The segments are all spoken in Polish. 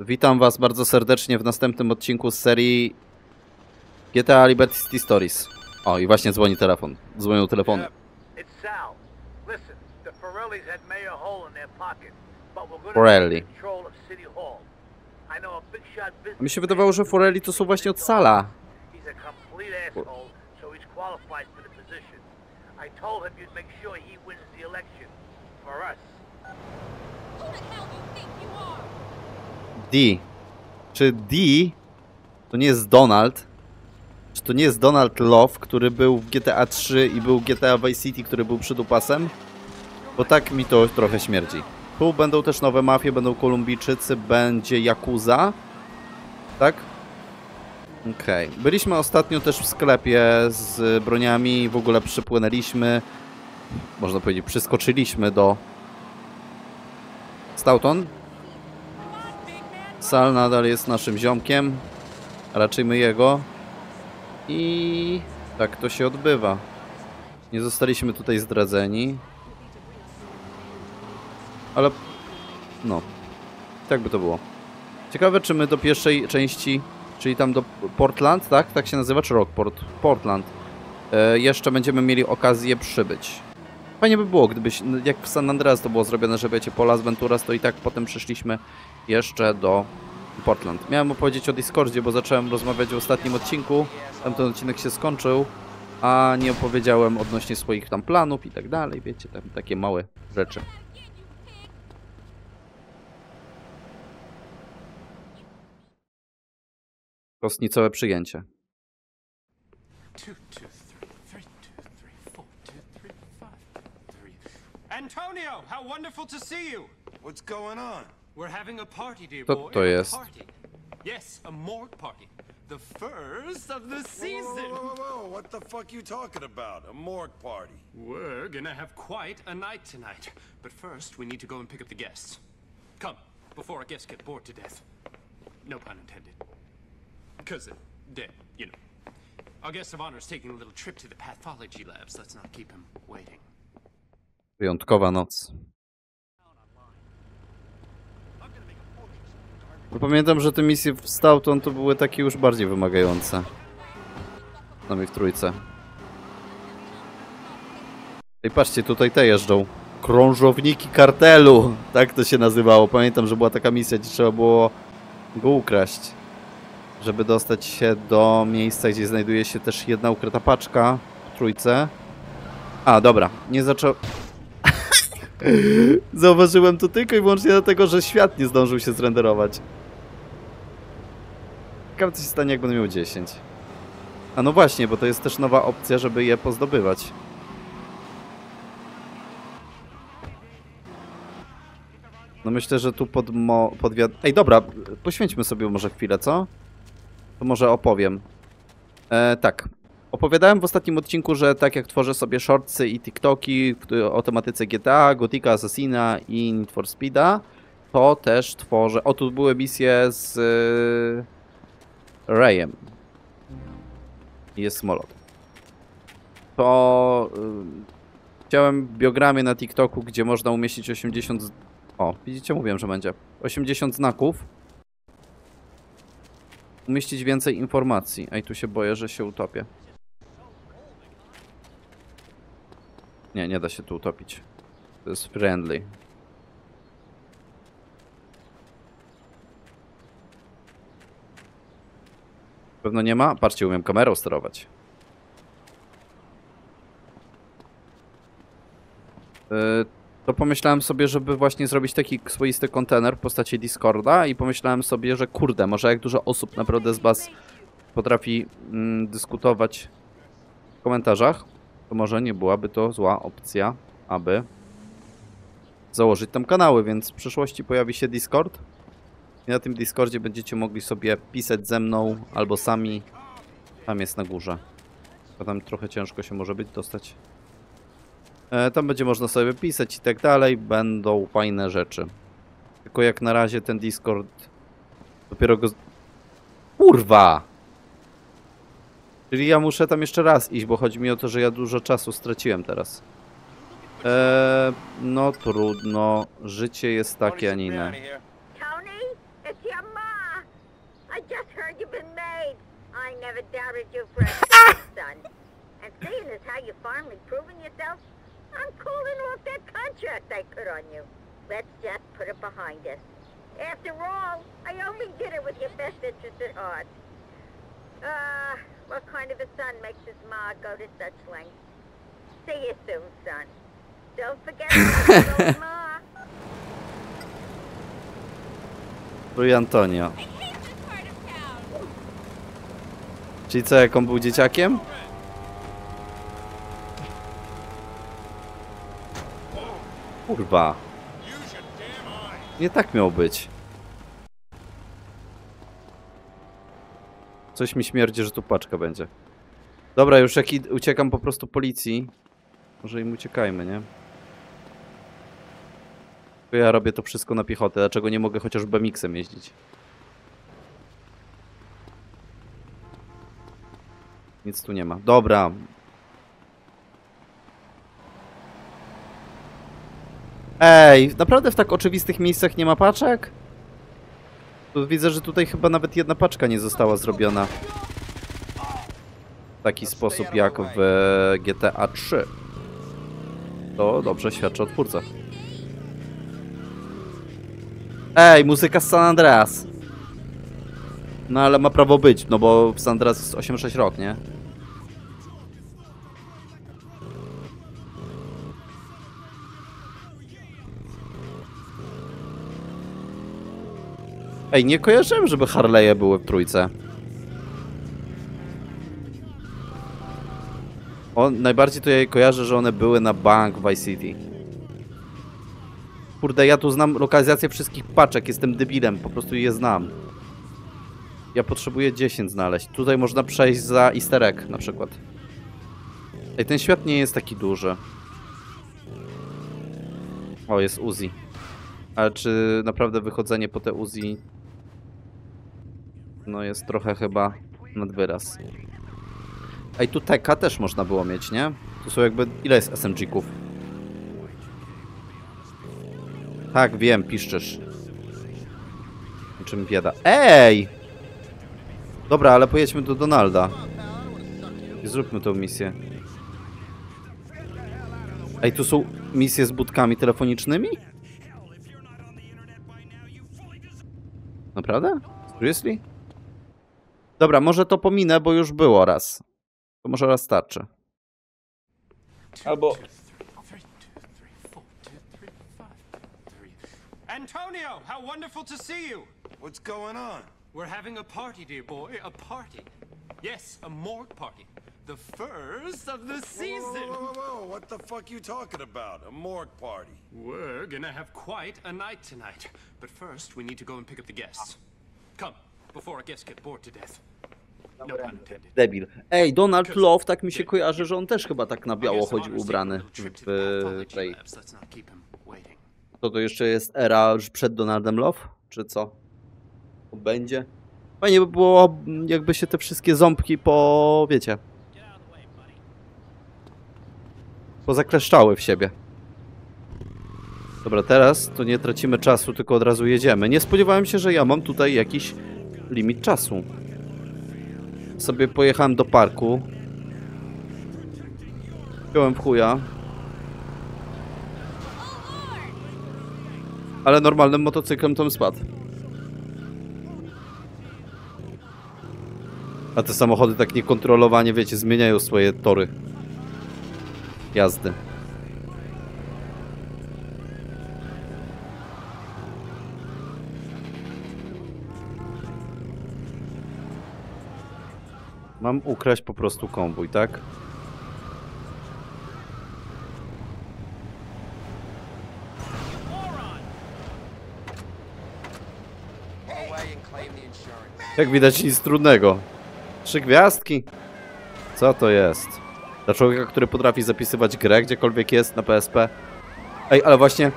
Witam was bardzo serdecznie w następnym odcinku z serii GTA Liberty City Stories. O, i właśnie dzwoni telefon. Dzwonią telefony. Forelli. Mi się wydawało, że Forelli to są właśnie od Sala. I told him you'd make sure he wins the election. For us. Who the hell do you think you are? D. Czy D to nie jest Donald? Czy to nie jest Donald Love, który był w GTA 3 i był w GTA Vice City, który był przydupasem? Bo tak mi to trochę śmierdzi. Tu będą też nowe mafie, będą Kolumbijczycy, będzie Yakuza. Tak? Okej. Byliśmy ostatnio też w sklepie z broniami, w ogóle przypłynęliśmy, można powiedzieć, przyskoczyliśmy do Stoughton. Sal nadal jest naszym ziomkiem, raczej my jego. I tak to się odbywa. Nie zostaliśmy tutaj zdradzeni. Ale no, tak by to było. Ciekawe, czy my do pierwszej części, czyli tam do Portland, tak? Tak się nazywa, czy Rockport? Portland. E, jeszcze będziemy mieli okazję przybyć. Fajnie by było, gdybyś, no, jak w San Andreas to było zrobione, że wiecie, Polas Venturas, to i tak potem przyszliśmy jeszcze do Portland. Miałem opowiedzieć o Discordzie, bo zacząłem rozmawiać w ostatnim odcinku. Tamten odcinek się skończył, a nie opowiedziałem odnośnie swoich tam planów i tak dalej, wiecie, tam takie małe rzeczy. Kostnicowe przyjęcie. Antonio, how wonderful to see you! What's going on? We're having a party, dear Co boy. to a jest? party. Yes, a morgue party. The first of the season. whoa, whoa, whoa, whoa. What the fuck you talking about? A morgue party? We're gonna have quite a night tonight. But first, we need to go and pick up the guests. Come, before our guests get bored to death. No pun intended. Because they're dead, you know. Our guest of honor is taking a little trip to the pathology labs. Let's not keep him waiting. Wyjątkowa noc. Bo pamiętam, że te misje w Stoughton to były takie już bardziej wymagające. Przynajmniej w trójce. I patrzcie, tutaj te jeżdżą. Krążowniki kartelu! Tak to się nazywało. Pamiętam, że była taka misja, gdzie trzeba było go ukraść. Żeby dostać się do miejsca, gdzie znajduje się też jedna ukryta paczka w trójce. A, dobra. Nie zaczął... Zauważyłem to tylko i wyłącznie dlatego, że świat nie zdążył się zrenderować. Ciekawe co się stanie jak będę miał 10. A no właśnie, bo to jest też nowa opcja, żeby je pozdobywać. No myślę, że tu pod podwiad... Ej, dobra, poświęćmy sobie może chwilę, co? To może opowiem. E, tak. Opowiadałem w ostatnim odcinku, że tak jak tworzę sobie shortsy i TikToki o tematyce GTA, Gotika, Assassina i Need for Speeda, to też tworzę... O, tu były misje z Rayem. Jest samolot. To y, chciałem biogramie na TikToku, gdzie można umieścić 80... z- O, widzicie, mówiłem, że będzie. 80 znaków. Umieścić więcej informacji. Ej, tu się boję, że się utopię. Nie, nie da się tu utopić. To jest friendly. Pewno nie ma? Patrzcie, umiem kamerą sterować. Yy, to pomyślałem sobie, żeby właśnie zrobić taki swoisty kontener w postaci Discorda i pomyślałem sobie, że kurde, może jak dużo osób naprawdę z Was potrafi mm, dyskutować w komentarzach, to może nie byłaby to zła opcja, aby założyć tam kanały, więc w przyszłości pojawi się Discord i na tym Discordzie będziecie mogli sobie pisać ze mną albo sami. Tam jest na górze. To tam trochę ciężko się może być dostać. E, tam będzie można sobie pisać i tak dalej. Będą fajne rzeczy. Tylko jak na razie ten Discord dopiero go... Kurwa! Czyli ja muszę tam jeszcze raz iść, bo chodzi mi o to, że ja dużo czasu straciłem teraz. Eee, no trudno. Życie jest takie, a nie inne. Never doubted you for a second, son. And seeing as how you've finally proven yourself, I'm calling off that contract I put on you. Let's just put it behind us. After all, I only did it with your best interest at heart. Uh, what kind of a son makes his ma go to such lengths? See you soon, son. Don't forget about your old ma. Rui Antonio. Czyli co, jak on był dzieciakiem? Kurwa. Nie tak miał być. Coś mi śmierdzi, że tu paczka będzie. Dobra, już jak uciekam po prostu policji. Może im uciekajmy, nie? Ja robię to wszystko na piechotę, dlaczego nie mogę chociaż BMX-em jeździć? Nic tu nie ma. Dobra. Ej, naprawdę w tak oczywistych miejscach nie ma paczek? Tu widzę, że tutaj chyba nawet jedna paczka nie została zrobiona. W taki sposób jak w GTA 3. To dobrze świadczy o twórcach. Ej, muzyka z San Andreas. No ale ma prawo być, no bo w San Andreas jest 8-6 rok, nie? Ej, nie kojarzyłem, żeby Harley'e były w trójce. On, najbardziej to ja kojarzę, że one były na bank w Vice City. Kurde, ja tu znam lokalizację wszystkich paczek, jestem debilem, po prostu je znam. Ja potrzebuję 10 znaleźć. Tutaj można przejść za easter egg na przykład. Ej, ten świat nie jest taki duży. O, jest Uzi. Ale czy naprawdę wychodzenie po te Uzi... No jest trochę chyba nad wyraz. Ej, tu TK też można było mieć, nie? Tu są jakby... Ile jest SMG-ków? Tak, wiem, piszczysz. Czym bieda. Ej! Dobra, ale pojedźmy do Donalda. I zróbmy tą misję. Ej, tu są misje z budkami telefonicznymi? Naprawdę? Seriously? Dobra, może to pominę, bo już było raz. To może raz starczy. Albo... Three, two, three, four, two, three, five, three. Antonio, how wonderful to see you! What's going on? We're having a party, dear boy. A party. Yes, a morgue party. The first of the Whoa, season. whoa, whoa, whoa, what the fuck you talking about? A morgue party? We're gonna have quite a night tonight. But first, we need to go and pick up the guests. Come, before our guests get bored to death. No. Debil. Ej, Donald Love, tak mi się kojarzy, że on też chyba tak na biało chodził ubrany w tej... To to jeszcze jest era przed Donaldem Love? Czy co? To będzie? Fajnie by było, jakby się te wszystkie ząbki po... wiecie... Pozakleszczały w siebie. Dobra, teraz to nie tracimy czasu, tylko od razu jedziemy. Nie spodziewałem się, że ja mam tutaj jakiś limit czasu. Sobie pojechałem do parku. Wziąłem w chuja. Ale normalnym motocyklem to bym spadł. A te samochody tak niekontrolowanie, wiecie, zmieniają swoje tory jazdy. Mam ukraść po prostu konwój, tak? Jak widać nic trudnego. Trzy gwiazdki? Co to jest? Dla człowieka, który potrafi zapisywać grę gdziekolwiek jest na PSP. Ej, ale właśnie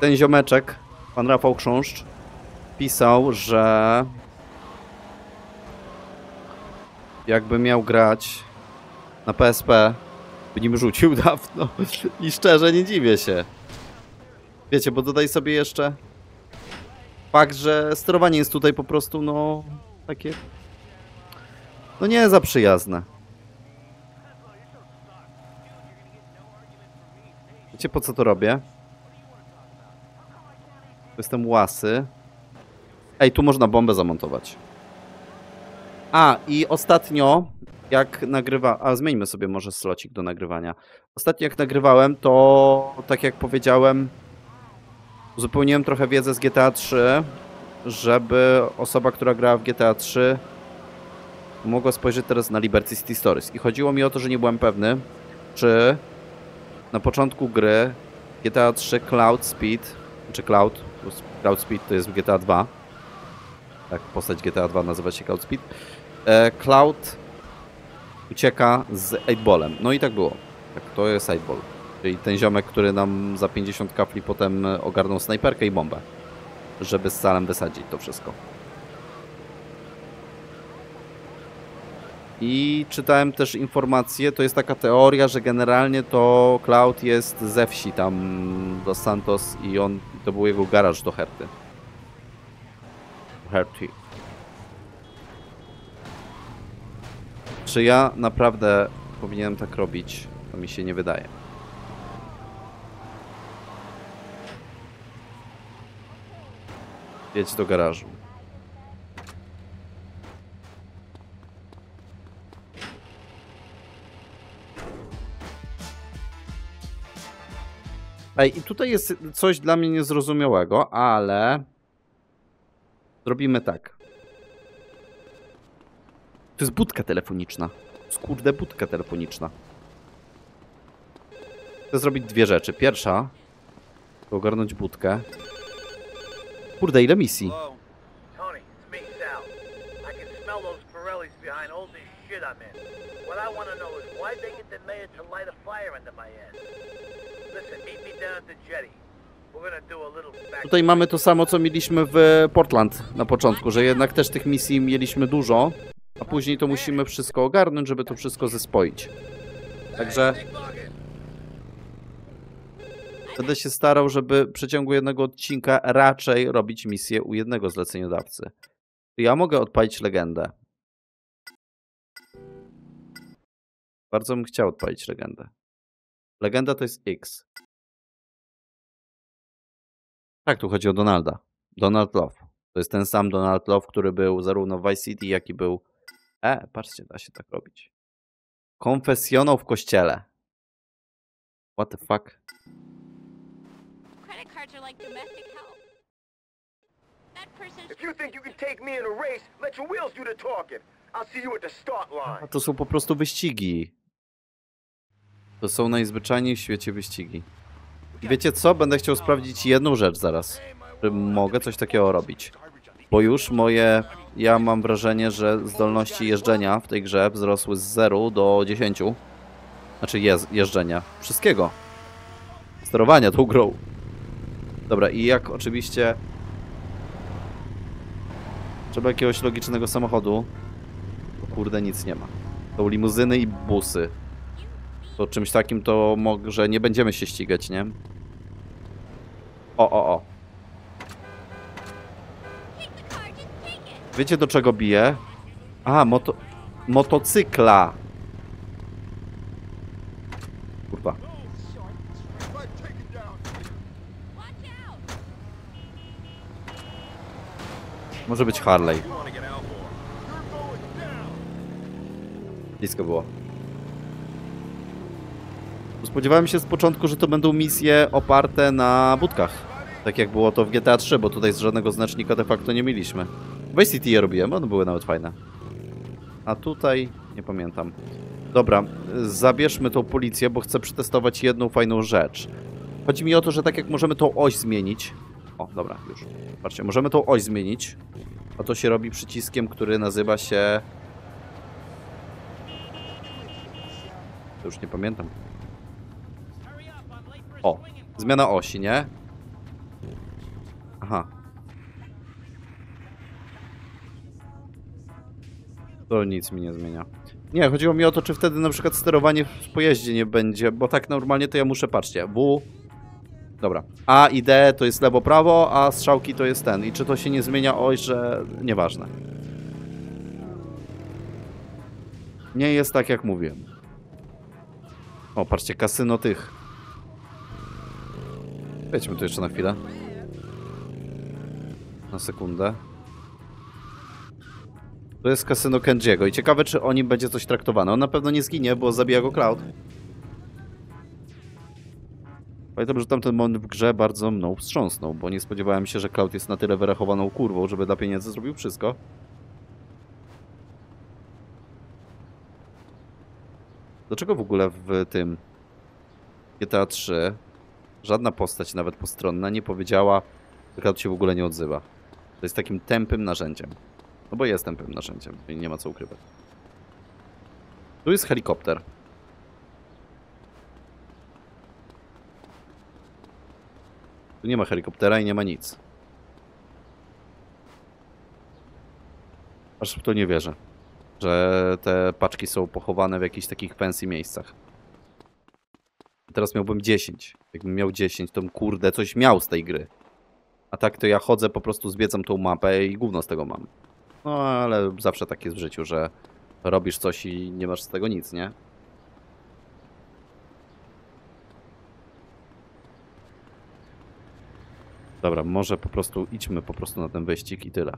ten ziomeczek, pan Rafał Krząszcz, pisał, że jakby miał grać na PSP, by nim rzucił dawno. I szczerze nie dziwię się. Wiecie, bo dodaj sobie jeszcze fakt, że sterowanie jest tutaj po prostu, no, takie... No nie za przyjazne. Wiecie po co to robię? Jestem łasy. Ej, tu można bombę zamontować. A, i ostatnio, jak nagrywa... A, zmieńmy sobie może slocik do nagrywania. Ostatnio jak nagrywałem, to tak jak powiedziałem, uzupełniłem trochę wiedzę z GTA 3, żeby osoba, która grała w GTA 3 mogła spojrzeć teraz na Liberty City Stories. I chodziło mi o to, że nie byłem pewny, czy na początku gry GTA 3 Cloud Speed, czy Cloud, Cloud Speed to jest w GTA 2, tak, postać GTA 2 nazywa się Cloud Speed, Cloud ucieka z 8-ballem. No i tak było. Tak, to jest 8-ball. Czyli ten ziomek, który nam za 50 kafli potem ogarnął snajperkę i bombę. Żeby z salem wysadzić to wszystko. I czytałem też informację, to jest taka teoria, że generalnie to Cloud jest ze wsi tam do Santos i on, to był jego garaż do Herty. Herty. Czy ja naprawdę powinienem tak robić? To mi się nie wydaje. Jedź do garażu. Ej, i tutaj jest coś dla mnie niezrozumiałego, ale zrobimy tak. To jest budka telefoniczna. Skurde budka telefoniczna. Chcę zrobić dwie rzeczy. Pierwsza to ogarnąć budkę. Kurde, ile misji? Tutaj mamy to samo, co mieliśmy w Portland na początku, że jednak też tych misji mieliśmy dużo, a później to musimy wszystko ogarnąć, żeby to wszystko zespoić. Także będę się starał, żeby w przeciągu jednego odcinka raczej robić misję u jednego zleceniodawcy. Ja mogę odpalić legendę. Bardzo bym chciał odpalić legendę. Legenda to jest X. Tak, tu chodzi o Donalda. Donald Love. To jest ten sam Donald Love, który był zarówno w Vice City, jak i był... E, patrzcie, da się tak robić. Konfesjonał w kościele. What the fuck? Credit cards are like domestic help. That person's If you think you can take me in a race, let your wheels do the talking. I'll see you at the start A to są po prostu wyścigi. To są najzwyczajniej w świecie wyścigi. I wiecie co? Będę chciał sprawdzić jedną rzecz zaraz. Czy mogę coś takiego robić. Bo już moje... Ja mam wrażenie, że zdolności jeżdżenia w tej grze wzrosły z 0 do 10. Znaczy jez, jeżdżenia. Wszystkiego. Sterowania tą grą. Dobra, i jak oczywiście... Trzeba jakiegoś logicznego samochodu. Bo kurde, nic nie ma. To limuzyny i busy. To czymś takim to może nie będziemy się ścigać, nie? O, o, o. Wiecie do czego bije? A, moto... Motocykla. Kurwa. Może być Harley. Blisko było. Spodziewałem się z początku, że to będą misje oparte na budkach. Tak jak było to w GTA 3, bo tutaj z żadnego znacznika de facto nie mieliśmy. Vice City je robiłem, one były nawet fajne. A tutaj nie pamiętam. Dobra, zabierzmy tą policję, bo chcę przetestować jedną fajną rzecz. Chodzi mi o to, że tak jak możemy tą oś zmienić. O, dobra, już. Patrzcie, możemy tą oś zmienić. A to się robi przyciskiem, który nazywa się... To już nie pamiętam. O, zmiana osi, nie? Aha. To nic mi nie zmienia. Nie, chodziło mi o to, czy wtedy na przykład sterowanie w pojeździe nie będzie, bo tak normalnie to ja muszę, patrzcie, W... Dobra. A i D to jest lewo-prawo, a strzałki to jest ten. I czy to się nie zmienia? Oj, że nieważne. Nie jest tak, jak mówiłem. O, patrzcie, kasyno tych. Wejdźmy tu jeszcze na chwilę. Na sekundę. To jest kasyno Kenjiego i ciekawe, czy o nim będzie coś traktowane. On na pewno nie zginie, bo zabija go Cloud. Pamiętam, że tamten moment w grze bardzo mną wstrząsnął, bo nie spodziewałem się, że Cloud jest na tyle wyrachowaną kurwą, żeby dla pieniędzy zrobił wszystko. Dlaczego w ogóle w tym GTA 3 żadna postać, nawet postronna, nie powiedziała, że Cloud się w ogóle nie odzywa? To jest takim tępym narzędziem. No bo jest tępym narzędziem nie ma co ukrywać. Tu jest helikopter. Tu nie ma helikoptera i nie ma nic. Aż w to nie wierzę. Że te paczki są pochowane w jakichś takich fancy miejscach. Teraz miałbym 10. Jakbym miał 10, to bym kurde coś miał z tej gry. A tak to ja chodzę, po prostu zwiedzam tą mapę i gówno z tego mam. No ale zawsze tak jest w życiu, że robisz coś i nie masz z tego nic, nie? Dobra, może po prostu idźmy po prostu na ten wyścig i tyle.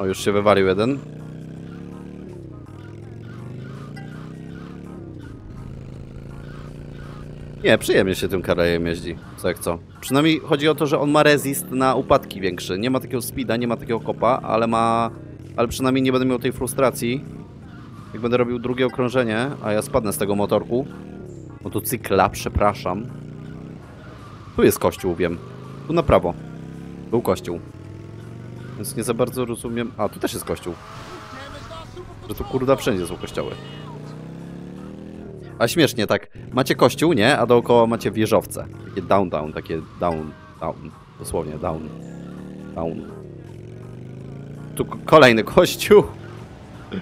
O, już się wywalił jeden. Nie, przyjemnie się tym karajem jeździ, co jak co. Przynajmniej chodzi o to, że on ma resist na upadki większy. Nie ma takiego speeda, nie ma takiego kopa, ale ma... Ale przynajmniej nie będę miał tej frustracji. Jak będę robił drugie okrążenie, a ja spadnę z tego motorku. Motocykla, przepraszam. Tu jest kościół, wiem. Tu na prawo. Był kościół. Więc nie za bardzo rozumiem... A, tu też jest kościół. Że tu kurda wszędzie są kościoły. A śmiesznie tak, macie kościół, nie? A dookoła macie wieżowce. Takie down, down, takie down, down. Dosłownie, down. Down. Tu kolejny kościół.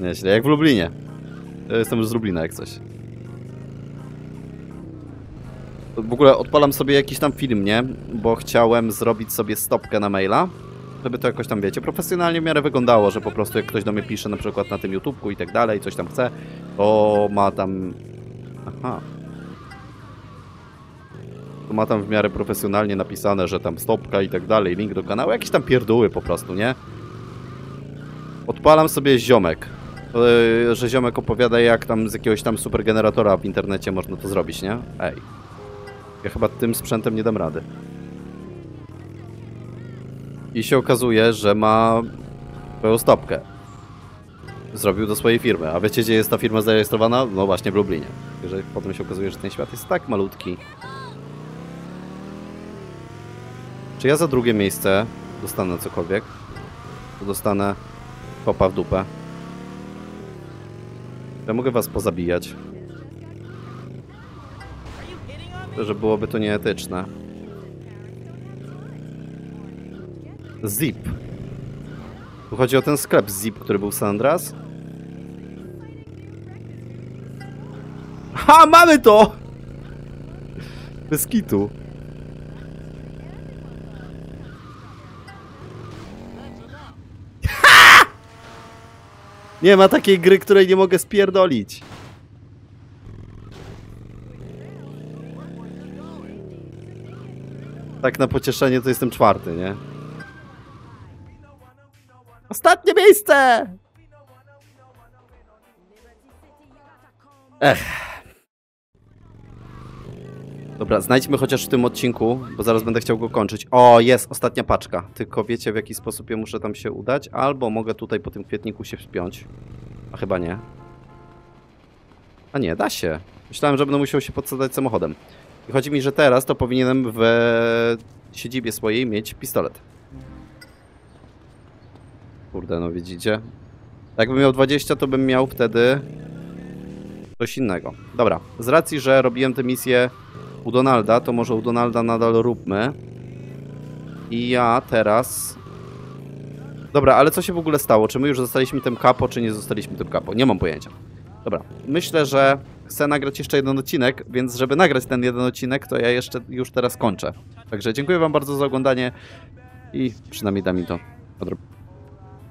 Nieźle, jak w Lublinie. Jestem już z Lublina, jak coś. W ogóle odpalam sobie jakiś tam film, nie? Bo chciałem zrobić sobie stopkę na maila, żeby to jakoś tam, wiecie, profesjonalnie w miarę wyglądało, że po prostu jak ktoś do mnie pisze na przykład na tym YouTubeku i tak dalej, coś tam chce, to ma tam... Aha. To ma tam w miarę profesjonalnie napisane, że tam stopka i tak dalej, link do kanału, jakieś tam pierdoły po prostu, nie? Odpalam sobie ziomek. Yy, że ziomek opowiada jak tam z jakiegoś tam supergeneratora w internecie można to zrobić, nie? Ej. Ja chyba tym sprzętem nie dam rady. I się okazuje, że ma swoją stopkę. Zrobił do swojej firmy. A wiecie, gdzie jest ta firma zarejestrowana? No właśnie w Lublinie. Że potem się okazuje, że ten świat jest tak malutki. Czy ja za drugie miejsce dostanę cokolwiek? To dostanę kopa w dupę. Ja mogę was pozabijać. Że byłoby to nieetyczne. Zip. Tu chodzi o ten sklep Zip, który był w. Ha, mamy to! Bez kitu. Ha! Nie ma takiej gry, której nie mogę spierdolić. Tak na pocieszenie to jestem czwarty, nie? Ostatnie miejsce! Ech. Dobra, znajdźmy chociaż w tym odcinku, bo zaraz będę chciał go kończyć. O, jest, ostatnia paczka. Tylko wiecie w jaki sposób ja muszę tam się udać? Albo mogę tutaj po tym kwietniku się wspiąć. A chyba nie. A nie, da się. Myślałem, że będę musiał się podsadzać samochodem. I chodzi mi, że teraz to powinienem w siedzibie swojej mieć pistolet. Kurde, no widzicie? Jakbym miał 20, to bym miał wtedy coś innego. Dobra, z racji, że robiłem tę misję u Donalda, to może u Donalda nadal róbmy. I ja teraz... Dobra, ale co się w ogóle stało? Czy my już zostaliśmy tym kapo, czy nie zostaliśmy tym kapo? Nie mam pojęcia. Dobra, myślę, że chcę nagrać jeszcze jeden odcinek, więc żeby nagrać ten jeden odcinek, to ja jeszcze już teraz kończę. Także dziękuję wam bardzo za oglądanie i przynajmniej da mi to odrobić.